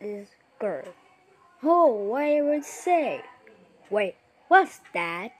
is girl. Oh, what I would say? Wait, what's that?